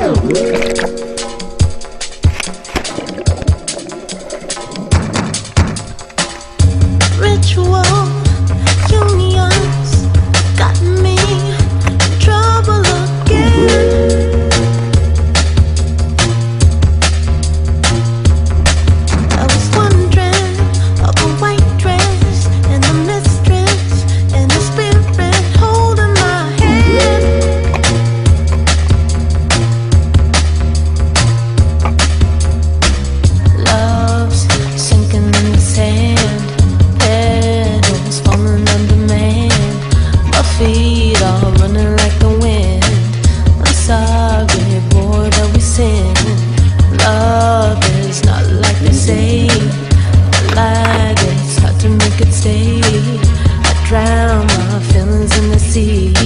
Música stay alive. It's hard to make it stay. I drown my feelings in the sea.